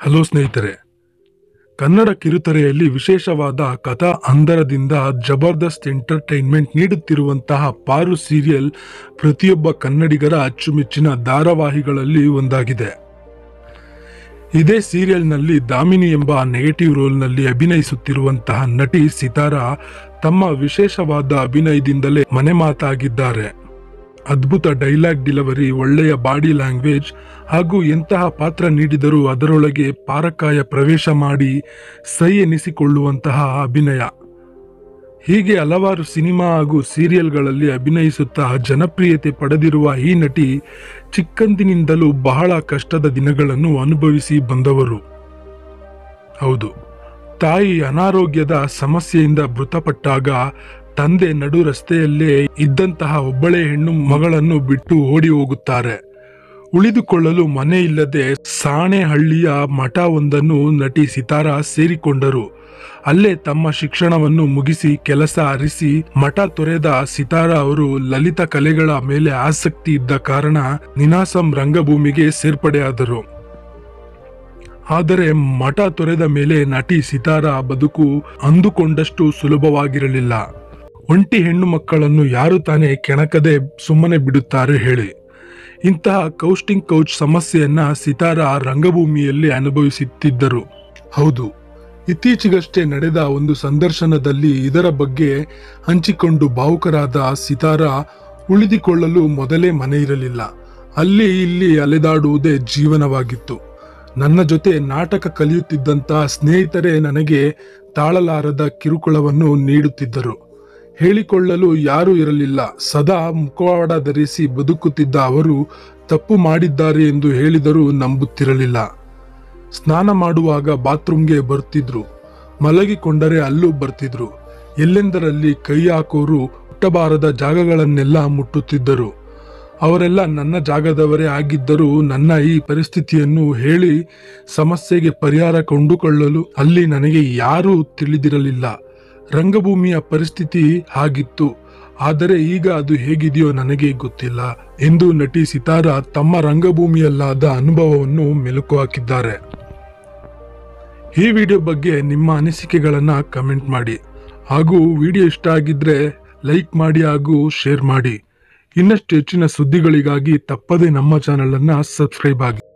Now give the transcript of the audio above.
Hello ಸ್ನೇಹಿತರೆ, ಕನ್ನಡ ಕಿರುತೆರೆಯಲ್ಲಿ ವಿಶೇಷವಾದ ಕಥಾ ಅಂದರದಿಂದ ಜಬರ್ದಸ್ತ್ ಎಂಟರ್ಟೈನ್ಮೆಂಟ್ ನೀಡುತ್ತಿರುವಂತಹ ಪಾರು ಸೀರಿಯಲ್ ಪ್ರತಿಯೊಬ್ಬ ಕನ್ನಡಿಗರ ಅಚ್ಚುಮೆಚ್ಚಿನ ಧಾರಾವಾಹಿಗಳಲ್ಲಿ ಒಂದಾಗಿದೆ. ಇದೇ ಸೀರಿಯಲ್ನಲ್ಲಿ ದಾಮಿನಿ ಎಂಬ ನೆಗೆಟಿವ್ ರೋಲ್ನಲ್ಲಿ ಅಭಿನಯಿಸುತ್ತಿರುವಂತಹ ನಟಿ ಸಿತಾರಾ ತಮ್ಮ ವಿಶೇಷವಾದ ಅಭಿನಯದಿಂದಲೇ ಮನೆ ಮಾತಾಗಿದ್ದಾರೆ. ಅದ್ಭುತ ಡೈಲಾಗ್ ಡಿಲವರಿ ಒಳ್ಳೆಯ ಬಾಡಿ ಲ್ಯಾಂಗ್ವೇಜ್ ಹಾಗೂ ಎಂತಹ ಪಾತ್ರ ನೀಡಿದರೂ ಅದರೊಳಗೆ ಪಾರಕಾಯ ಪ್ರವೇಶ ಮಾಡಿ ಸೈ ಎನಿಸಿಕೊಳ್ಳುವಂತಹ ಅಭಿನಯ. ಹೀಗೆ ಹಲವಾರು ಸಿನಿಮಾ ಹಾಗೂ ಸೀರಿಯಲ್ಗಳಲ್ಲಿ ಅಭಿನಯಿಸುತ್ತಾ ಜನಪ್ರಿಯತೆ ಪಡೆದಿರುವ ಈ ನಟಿ ಚಿಕ್ಕಂದಿನಿಂದಲೂ ಬಹಳ ಕಷ್ಟದ ದಿನಗಳನ್ನು ಅನುಭವಿಸಿ ಬಂದವರು. ಹೌದು, ತಾಯಿ ಅನಾರೋಗ್ಯದ ಸಮಸ್ಯೆಯಿಂದ ಮೃತಪಟ್ಟಾಗ ತಂದೆ ನಡು ರಸ್ತೆಯಲ್ಲೇ ಇದ್ದಂತಹ ಒಬ್ಬಳೆ ಹೆಣ್ಣು ಮಗಳನ್ನು ಬಿಟ್ಟು ಓಡಿ ಹೋಗುತ್ತಾರೆ. ಉಳಿದುಕೊಳ್ಳಲು ಮನೆ ಇಲ್ಲದೆ ಸಾಣೆಹಳ್ಳಿಯ ಮಠವೊಂದನ್ನು ನಟಿ ಸಿತಾರ ಸೇರಿಕೊಂಡರು. ಅಲ್ಲೇ ತಮ್ಮ ಶಿಕ್ಷಣವನ್ನು ಮುಗಿಸಿ ಕೆಲಸ ಅರಿಸಿ ಮಠ ತೊರೆದ ಸಿತಾರ ಅವರು ಲಲಿತ ಕಲೆಗಳ ಮೇಲೆ ಆಸಕ್ತಿ ಇದ್ದ ಕಾರಣ ನಿನಾಸಂ ರಂಗಭೂಮಿಗೆ ಸೇರ್ಪಡೆಯಾದರು ಆದರೆ ಮಠ ತೊರೆದ ಮೇಲೆ ನಟಿ ಸಿತಾರ ಬದುಕು ಅಂದುಕೊಂಡಷ್ಟು ಸುಲಭವಾಗಿರಲಿಲ್ಲ. ಒಂಟಿ ಹೆಣ್ಣು ಮಕ್ಕಳನ್ನು ಯಾರು ತಾನೇ ಕೆಣಕದೆ ಸುಮ್ಮನೆ ಬಿಡುತ್ತಾರೆ ಹೇಳಿ. ಇಂತಹ ಕೌಸ್ಟಿಂಗ್ ಕೌಚ್ ಸಮಸ್ಯೆಯನ್ನ ಸಿತಾರ ರಂಗಭೂಮಿಯಲ್ಲಿ ಅನುಭವಿಸುತ್ತಿದ್ದರು. ಹೌದು, ಇತ್ತೀಚೆಗಷ್ಟೇ ನಡೆದ ಒಂದು ಸಂದರ್ಶನದಲ್ಲಿ ಇದರ ಬಗ್ಗೆ ಹಂಚಿಕೊಂಡು ಭಾವುಕರಾದ ಸಿತಾರ ಉಳಿದುಕೊಳ್ಳಲು ಮೊದಲೇ ಮನೆ ಇರಲಿಲ್ಲ. ಅಲ್ಲಿ ಇಲ್ಲಿ ಅಲೆದಾಡುವುದೇ ಜೀವನವಾಗಿತ್ತು. ನನ್ನ ಜೊತೆ ನಾಟಕ ಕಲಿಯುತ್ತಿದ್ದಂತಹ ಸ್ನೇಹಿತರೇ ನನಗೆ ತಾಳಲಾರದ ಕಿರುಕುಳವನ್ನು ನೀಡುತ್ತಿದ್ದರು. ಹೇಳಿಕೊಳ್ಳಲು ಯಾರೂ ಇರಲಿಲ್ಲ. ಸದಾ ಮುಖವಾಡ ಧರಿಸಿ ಬದುಕುತ್ತಿದ್ದ ಅವರು ತಪ್ಪು ಮಾಡಿದ್ದಾರೆ ಎಂದು ಹೇಳಿದರೂ ನಂಬುತ್ತಿರಲಿಲ್ಲ. ಸ್ನಾನ ಮಾಡುವಾಗ ಬಾತ್ರೂಮ್ಗೆ ಬರ್ತಿದ್ರು. ಮಲಗಿಕೊಂಡರೆ ಅಲ್ಲೂ ಬರ್ತಿದ್ರು. ಎಲ್ಲೆಂದರಲ್ಲಿ ಕೈ ಹಾಕೋರು ಮುಟ್ಟಬಾರದ ಜಾಗಗಳನ್ನೆಲ್ಲ ಮುಟ್ಟುತ್ತಿದ್ದರು. ಅವರೆಲ್ಲ ನನ್ನ ಜಾಗದವರೇ ಆಗಿದ್ದರೂ ನನ್ನ ಈ ಪರಿಸ್ಥಿತಿಯನ್ನು ಹೇಳಿ ಸಮಸ್ಯೆಗೆ ಪರಿಹಾರ ಕೊಂಡುಕೊಳ್ಳಲು ಅಲ್ಲಿ ನನಗೆ ಯಾರೂ ತಿಳಿದಿರಲಿಲ್ಲ. ರಂಗಭೂಮಿಯ ಪರಿಸ್ಥಿತಿ ಹಾಗಿತ್ತು. ಆದರೆ ಈಗ ಅದು ಹೇಗಿದೆಯೋ ನನಗೆ ಗೊತ್ತಿಲ್ಲ ಎಂದು ನಟಿ ಸಿತಾರಾ ತಮ್ಮ ರಂಗಭೂಮಿಯಲ್ಲಾದ ಅನುಭವವನ್ನು ಮೆಲುಕು ಹಾಕಿದ್ದಾರೆ. ಈ ವಿಡಿಯೋ ಬಗ್ಗೆ ನಿಮ್ಮ ಅನಿಸಿಕೆಗಳನ್ನು ಕಮೆಂಟ್ ಮಾಡಿ. ಹಾಗೂ ವಿಡಿಯೋ ಇಷ್ಟ ಆಗಿದ್ರೆ ಲೈಕ್ ಮಾಡಿ ಹಾಗೂ ಶೇರ್ ಮಾಡಿ. ಇನ್ನಷ್ಟು ಹೆಚ್ಚಿನ ಸುದ್ದಿಗಳಿಗಾಗಿ ತಪ್ಪದೇ ನಮ್ಮ ಚಾನಲನ್ನು ಸಬ್ಸ್ಕ್ರೈಬ್ ಆಗಿ